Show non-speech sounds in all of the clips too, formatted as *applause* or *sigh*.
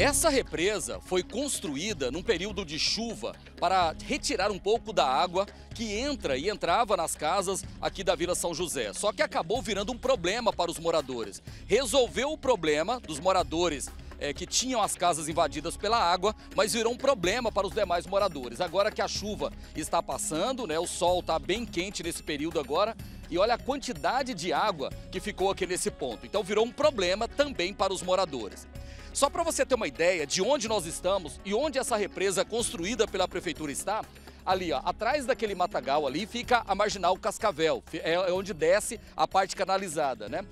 Essa represa foi construída num período de chuva para retirar um pouco da água que entra e entrava nas casas aqui da Vila São José. Só que acabou virando um problema para os moradores. Resolveu o problema dos moradores é, que tinham as casas invadidas pela água, mas virou um problema para os demais moradores. Agora que a chuva está passando, né, o sol está bem quente nesse período agora, e olha a quantidade de água que ficou aqui nesse ponto. Então virou um problema também para os moradores. Só para você ter uma ideia de onde nós estamos e onde essa represa construída pela prefeitura está, ali ó, atrás daquele matagal ali fica a marginal Cascavel, é, é onde desce a parte canalizada, né?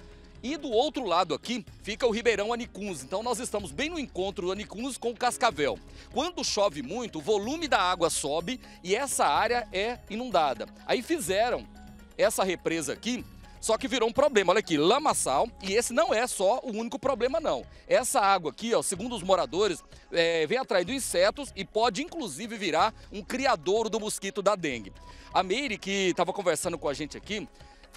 E do outro lado aqui fica o Ribeirão Anicuns. Então nós estamos bem no encontro do Anicuns com o Cascavel. Quando chove muito, o volume da água sobe e essa área é inundada. Aí fizeram essa represa aqui só que virou um problema. Olha aqui, lamaçal. E esse não é só o único problema, não. Essa água aqui, ó, segundo os moradores, é, vem atraindo insetos e pode inclusive virar um criadouro do mosquito da dengue. A Meire, que estava conversando com a gente aqui,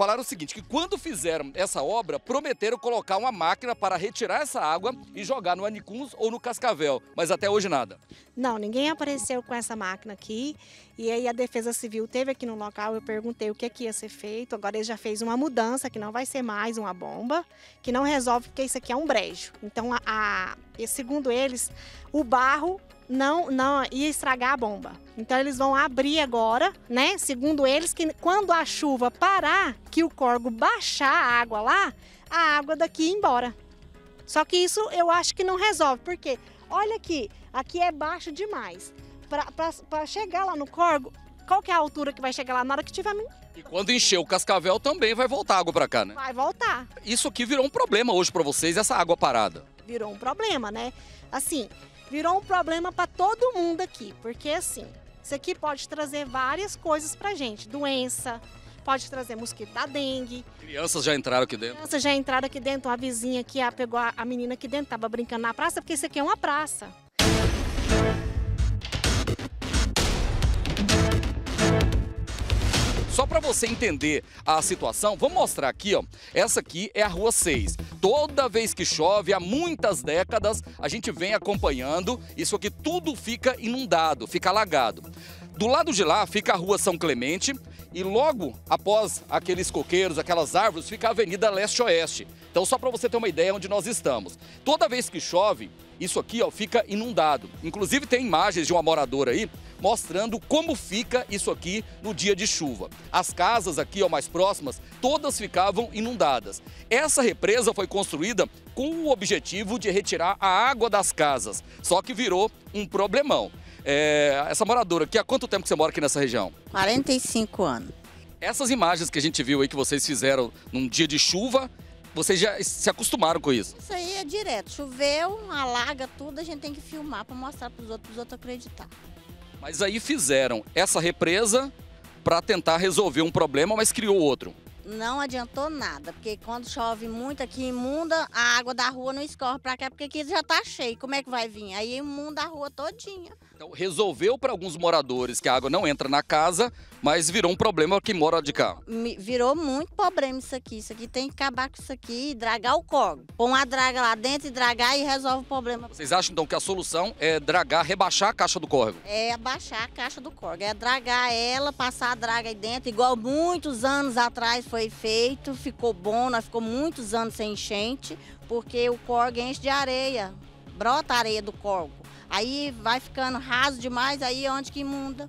falaram o seguinte, que quando fizeram essa obra, prometeram colocar uma máquina para retirar essa água e jogar no Anicuns ou no Cascavel, mas até hoje nada. Não, ninguém apareceu com essa máquina aqui. E aí a Defesa Civil teve aqui no local, eu perguntei o que, que ia ser feito. Agora ele já fez uma mudança, que não vai ser mais uma bomba, que não resolve porque isso aqui é um brejo. Então, a, a segundo eles, o barro não, não ia estragar a bomba. Então eles vão abrir agora, né? Segundo eles, que quando a chuva parar, que o corgo baixar a água lá, a água daqui ia embora. Só que isso eu acho que não resolve, porque olha aqui, aqui é baixo demais. Para chegar lá no corgo, qual que é a altura que vai chegar lá na hora que tiver. E quando encher o cascavel também vai voltar água para cá, né? Vai voltar. Isso aqui virou um problema hoje para vocês, essa água parada. Virou um problema, né? Assim, virou um problema para todo mundo aqui, porque assim, isso aqui pode trazer várias coisas para gente, doença, pode trazer mosquito da dengue. Crianças já entraram aqui dentro? Crianças já entraram aqui dentro, uma vizinha aqui pegou a menina aqui dentro, tava brincando na praça, porque isso aqui é uma praça. Para você entender a situação, vamos mostrar aqui, ó. Essa aqui é a Rua 6. Toda vez que chove, há muitas décadas, a gente vem acompanhando, isso aqui tudo fica inundado, fica alagado. Do lado de lá fica a Rua São Clemente e logo após aqueles coqueiros, aquelas árvores, fica a Avenida Leste-Oeste. Então só para você ter uma ideia onde nós estamos. Toda vez que chove, isso aqui ó, fica inundado. Inclusive tem imagens de uma moradora aí mostrando como fica isso aqui no dia de chuva. As casas aqui, ó, mais próximas, todas ficavam inundadas. Essa represa foi construída com o objetivo de retirar a água das casas, só que virou um problemão. É, essa moradora aqui, há quanto tempo que você mora aqui nessa região? 45 anos. Essas imagens que a gente viu aí que vocês fizeram num dia de chuva, vocês já se acostumaram com isso? Isso aí é direto. Choveu, alaga tudo, a gente tem que filmar para mostrar para os outros, para os outros acreditar. Mas aí fizeram essa represa para tentar resolver um problema, mas criou outro. Não adiantou nada, porque quando chove muito aqui, imunda, a água da rua não escorre para cá, porque aqui já está cheio. Como é que vai vir? Aí imunda a rua todinha. Então resolveu para alguns moradores que a água não entra na casa, mas virou um problema que mora de cá. Virou muito problema isso aqui. Isso aqui tem que acabar com isso aqui e dragar o córrego. Põe uma draga lá dentro e dragar e resolve o problema. Vocês acham então que a solução é dragar, rebaixar a caixa do córrego? É abaixar a caixa do córrego. É dragar ela, passar a draga aí dentro, igual muitos anos atrás foi feito. Ficou bom, nós ficou muitos anos sem enchente, porque o córrego enche de areia. Brota a areia do córrego. Aí vai ficando raso demais, aí é onde que imunda.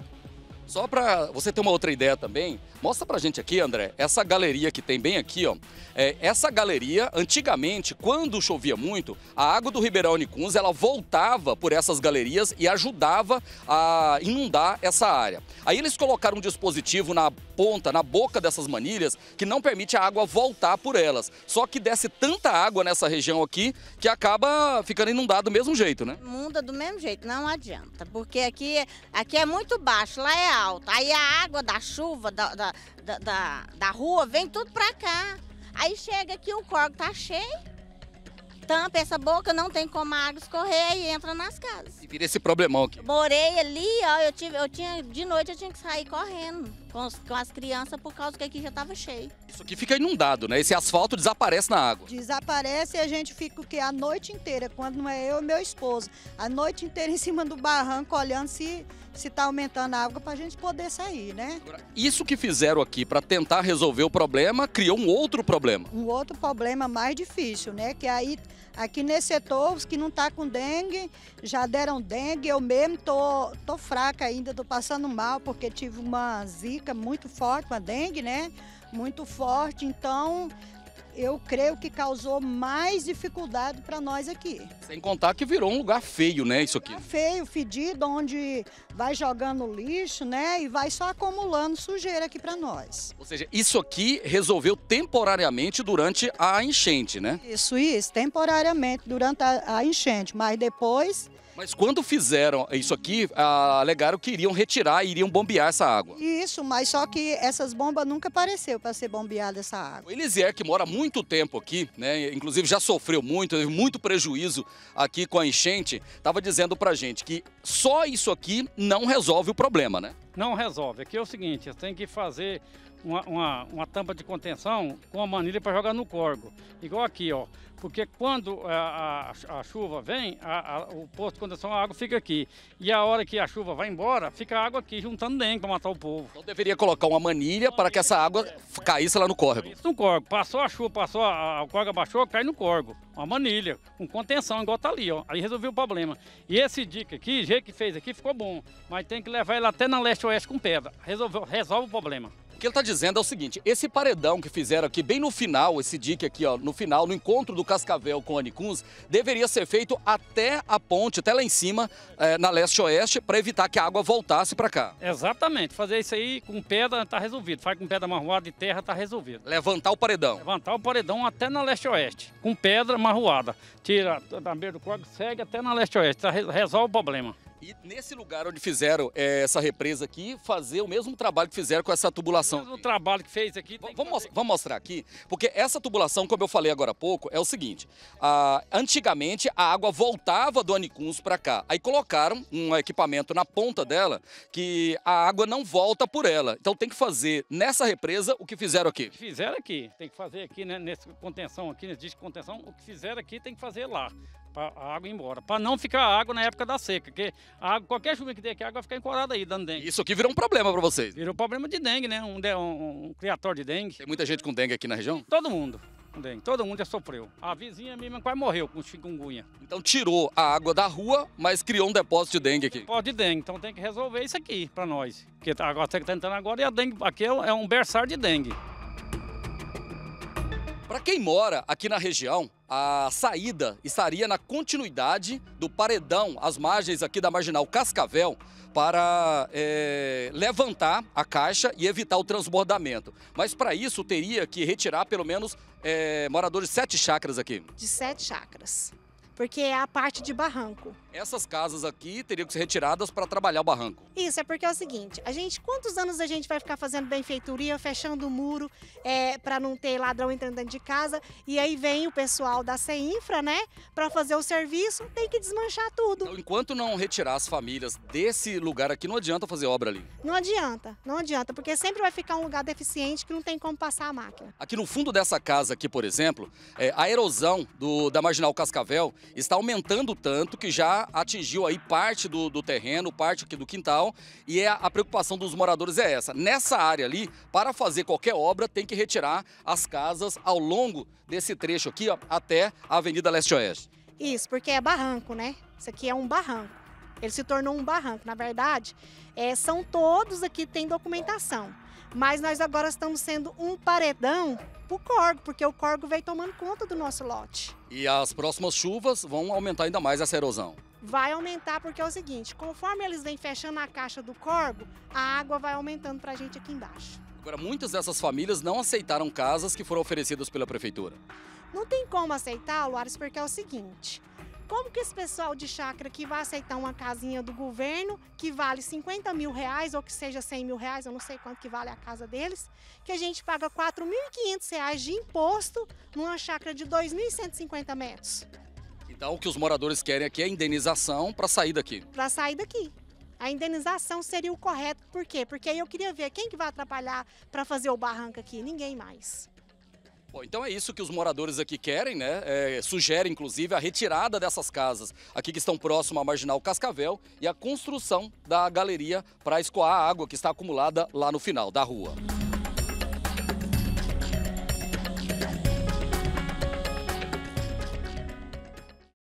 Só para você ter uma outra ideia também, mostra pra gente aqui, André, essa galeria que tem bem aqui, ó. É, essa galeria, antigamente, quando chovia muito, a água do Ribeirão Nicuns, ela voltava por essas galerias e ajudava a inundar essa área. Aí eles colocaram um dispositivo na ponta, na boca dessas manilhas, que não permite a água voltar por elas. Só que desce tanta água nessa região aqui que acaba ficando inundado do mesmo jeito, né? Inunda do mesmo jeito, não adianta, porque aqui, aqui é muito baixo, lá é alto. Aí a água da chuva, da, da, da, da rua, vem tudo pra cá. Aí chega aqui, o córrego tá cheio, tampa essa boca, não tem como a água escorrer e entra nas casas. E vira esse problemão aqui. Morei ali, ó, eu, tive, eu tinha, de noite eu tinha que sair correndo. Com, os- com as crianças por causa que aqui já estava cheio. Isso aqui fica inundado, né? Esse asfalto desaparece na água. Desaparece e a gente fica o quê? A noite inteira, quando não é eu e meu esposo. A noite inteira em *laughs* cima do barranco, olhando se se está aumentando a água para a gente poder sair, né? Isso que fizeram aqui para tentar resolver o problema criou um outro problema. Um outro problema mais difícil, né? Que aí, aqui nesse setor, os que não tá com dengue, já deram dengue. Eu mesmo tô, tô fraca ainda, tô passando mal, porque tive uma zika muito forte, uma dengue, né? Muito forte. Então, eu creio que causou mais dificuldade para nós aqui. Sem contar que virou um lugar feio, né? Isso aqui. Tá feio, fedido, onde vai jogando lixo, né? E vai só acumulando sujeira aqui para nós. Ou seja, isso aqui resolveu temporariamente durante a enchente, né? Isso, isso, temporariamente, durante a, a enchente, mas depois, Mas quando fizeram isso aqui, ah, alegaram que iriam retirar, iriam bombear essa água. isso, mas só que essas bombas nunca apareceu para ser bombeada essa água. O Elisier, que mora há muito tempo aqui, né, inclusive já sofreu muito, teve muito prejuízo aqui com a enchente, estava dizendo pra gente que só isso aqui não resolve o problema, né? Não resolve. Aqui é o seguinte, você tem que fazer uma, uma, uma tampa de contenção com a manilha para jogar no corgo. Igual aqui, ó. Porque quando a, a- a chuva vem, a- o posto de contenção, a água fica aqui. E a hora que a chuva vai embora, fica a água aqui, juntando dengue para matar o povo. Então deveria colocar uma manilha para que essa água caísse lá no córrego. Isso no corgo. Passou a chuva, passou, a, o corgo abaixou, cai no corgo. Uma manilha, com contenção, igual tá ali, ó. Aí resolveu o problema. E esse dica aqui, jeito que fez aqui, ficou bom. Mas tem que levar ele até na leste-oeste com pedra. Resolveu, resolve o problema. O que ele está dizendo é o seguinte: esse paredão que fizeram aqui, bem no final, esse dique aqui, ó, no final, no encontro do Cascavel com o Anicuns, deveria ser feito até a ponte, até lá em cima, eh, na leste-oeste, para evitar que a água voltasse para cá. Exatamente. Fazer isso aí com pedra tá resolvido. Faz com pedra marroada de terra tá resolvido. Levantar o paredão. Levantar o paredão até na leste-oeste. Com pedra marroada. Tira da beira do corgo, segue até na leste-oeste. Tá, re- resolve o problema. E nesse lugar onde fizeram eh, essa represa aqui, fazer o mesmo trabalho que fizeram com essa tubulação. O trabalho que fez aqui. Que Vamos, vamos mostrar aqui, porque essa tubulação, como eu falei agora há pouco, é o seguinte: ah, antigamente a água voltava do Anicuns para cá. Aí colocaram um equipamento na ponta dela que a água não volta por ela. Então tem que fazer nessa represa o que fizeram aqui. O que fizeram aqui, tem que fazer aqui, né, nesse contenção aqui, nesse disco de contenção, o que fizeram aqui tem que fazer lá, para a água ir embora. Para não ficar água na época da seca, porque água, qualquer chuva que der aqui, a água vai ficar encorada aí, dando dengue. Isso aqui virou um problema para vocês. Virou problema de dengue, né? Um, um, um criatório de dengue. Tem muita gente com dengue aqui na região. Todo mundo todo mundo já sofreu. A vizinha minha quase morreu com chikungunya. Então tirou a água da rua, mas criou um depósito de dengue aqui. Pode de dengue, então tem que resolver isso aqui para nós. Porque agora você que tá entrando agora e a dengue, aqui é um- é um berçário de dengue. Para quem mora aqui na região, a saída estaria na continuidade do paredão, às margens aqui da marginal Cascavel, para eh, levantar a caixa e evitar o transbordamento. Mas para isso teria que retirar pelo menos eh, moradores de sete chacras aqui. De sete chacras. Porque é a parte de barranco. Essas casas aqui teriam que ser retiradas para trabalhar o barranco. Isso é porque é o seguinte, a gente, quantos anos a gente vai ficar fazendo benfeitoria, fechando o muro é, para não ter ladrão entrando dentro de casa? E aí vem o pessoal da CEINFRA, né, para fazer o serviço, tem que desmanchar tudo. Então, enquanto não retirar as famílias desse lugar aqui, não adianta fazer obra ali. Não adianta, não adianta, porque sempre vai ficar um lugar deficiente que não tem como passar a máquina. Aqui no fundo dessa casa aqui, por exemplo, é, a erosão do- da Marginal Cascavel está aumentando tanto que já atingiu aí parte do, do terreno, parte aqui do quintal, e é a, preocupação dos moradores é essa. Nessa área ali, para fazer qualquer obra, tem que retirar as casas ao longo desse trecho aqui, ó, até a Avenida Leste-Oeste. Isso, porque é barranco, né? Isso aqui é um barranco. Ele se tornou um barranco. Na verdade, é, são todos aqui têm documentação. Mas nós agora estamos sendo um paredão pro corgo, porque o corgo veio tomando conta do nosso lote. E as próximas chuvas vão aumentar ainda mais essa erosão. Vai aumentar porque é o seguinte, conforme eles vêm fechando a caixa do corgo, a água vai aumentando pra gente aqui embaixo. Agora, muitas dessas famílias não aceitaram casas que foram oferecidas pela prefeitura. Não tem como aceitar, Luares, porque é o seguinte. Como que esse pessoal de chácara que vai aceitar uma casinha do governo que vale 50 mil reais ou que seja 100 mil reais, eu não sei quanto que vale a casa deles, que a gente paga 4.500 reais de imposto numa chácara de 2.150 metros Então, o que os moradores querem aqui é indenização para sair daqui. para sair daqui. a indenização seria o correto. Por quê? Porque aí eu queria ver quem que vai atrapalhar para fazer o barranco aqui. Ninguém mais. Bom, então é isso que os moradores aqui querem, né? É, sugere, inclusive, a retirada dessas casas aqui que estão próximo à Marginal Cascavel e a construção da galeria para escoar a água que está acumulada lá no final da rua.